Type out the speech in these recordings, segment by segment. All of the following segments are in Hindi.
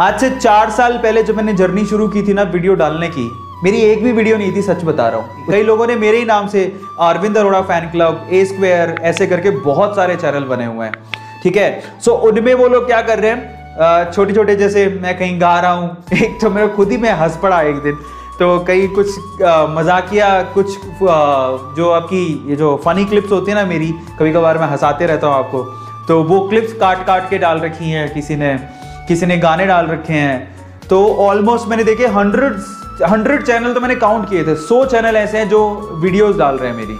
आज से चार साल पहले जब मैंने जर्नी शुरू की थी ना वीडियो डालने की मेरी एक भी वीडियो नहीं थी सच बता रहा हूँ। कई लोगों ने मेरे ही नाम से Arvind Arora fan club A square ऐसे करके बहुत सारे चैनल बने हुए हैं। ठीक है? सो उनमें वो लोग क्या कर रहे हैं? छोटे छोटे जैसे मैं कहीं गा रहा हूँ एक तो मेरा खुद ही मैं हंस पड़ा एक दिन। तो कई कुछ मजाकिया कुछ आ, जो आपकी ये जो फनी क्लिप्स होती है ना मेरी कभी कभार मैं हंसाते रहता हूँ आपको। तो वो क्लिप्स काट काट के डाल रखी हैं किसी ने किसी ने गाने डाल रखे हैं। तो ऑलमोस्ट मैंने देखे हंड्रेड हंड्रेड चैनल तो मैंने काउंट किए थे। सौ चैनल ऐसे हैं जो वीडियोस डाल रहे हैं मेरी।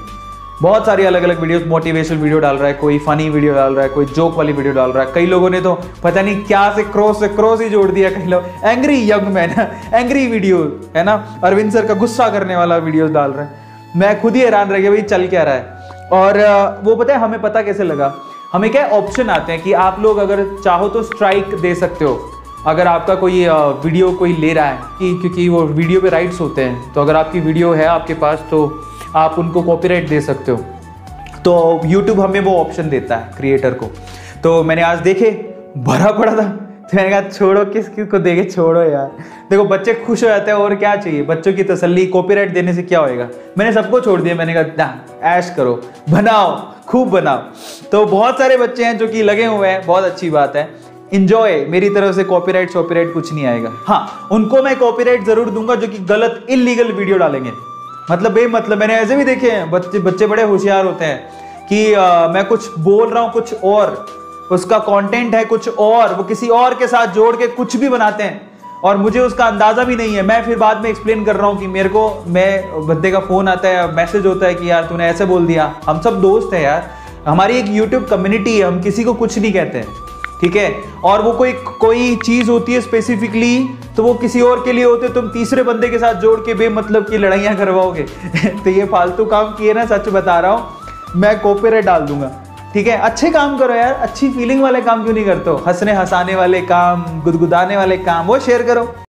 बहुत सारी अलग अलग वीडियोस मोटिवेशनल वीडियो डाल रहा है, कोई फनी वीडियो डाल रहा है, कोई जोक वाली वीडियो डाल रहा है। कई लोगों ने तो पता नहीं क्या से क्रॉस से क्रॉस ही जोड़ दिया। कई लोग angry young man angry video है ना? अरविंद सर का गुस्सा करने वाला वीडियो डाल रहे हैं। मैं खुद ही हैरान रह गया, भाई, चल क्या रहा है? और वो पता है हमें पता कैसे लगा? हमें क्या ऑप्शन आते हैं कि आप लोग अगर चाहो तो स्ट्राइक दे सकते हो। अगर आपका कोई वीडियो कोई ले रहा है कि क्योंकि वो वीडियो पे राइट्स होते हैं तो अगर आपकी वीडियो है आपके पास तो आप उनको कॉपीराइट दे सकते हो। तो यूट्यूब हमें वो ऑप्शन देता है क्रिएटर को। तो मैंने आज देखे, भरा पड़ा था। तो मैंने कहा छोड़ो किस किस को देखे छोड़ो यार? देखो बच्चे खुश हो जाते हैं और क्या चाहिए? बच्चों की तसल्ली कॉपीराइट देने से क्या होएगा? मैंने सबको छोड़ दिया मैंने कहा ना ऐश करो बनाओ खूब बनाओ। तो बहुत सारे बच्चे हैं जो कि लगे हुए हैं बहुत अच्छी बात है। इंजॉय मेरी तरफ़ से कॉपीराइट शॉपीराइट कुछ नहीं आएगा। हाँ उनको मैं कॉपीराइट ज़रूर दूँगा जो कि गलत इलीगल वीडियो डालेंगे। मतलब बे मतलब मैंने ऐसे भी देखे हैं बच्चे बच्चे बड़े होशियार होते हैं कि आ, मैं कुछ बोल रहा हूँ कुछ और उसका कंटेंट है कुछ और, वो किसी और के साथ जोड़ के कुछ भी बनाते हैं। और मुझे उसका अंदाज़ा भी नहीं है। मैं फिर बाद में एक्सप्लेन कर रहा हूँ कि मेरे को, मैं, बंदे का फ़ोन आता है मैसेज होता है कि यार तूने ऐसे बोल दिया। हम सब दोस्त हैं यार। हमारी एक यूट्यूब कम्युनिटी है, हम किसी को कुछ नहीं कहते। हैं ठीक है? और वो कोई कोई चीज़ होती है स्पेसिफिकली तो वो किसी और के लिए होते तुम तीसरे बंदे के साथ जोड़ के बेमतलब की लड़ाइयाँ करवाओगे। तो ये फालतू काम किए ना, सच बता रहा हूँ। मैं कॉपीराइट डाल दूँगा। ठीक है, अच्छे काम करो यार, अच्छी फीलिंग वाले काम क्यों नहीं करते हो? हंसने हंसाने वाले काम, गुदगुदाने वाले काम, वो शेयर करो।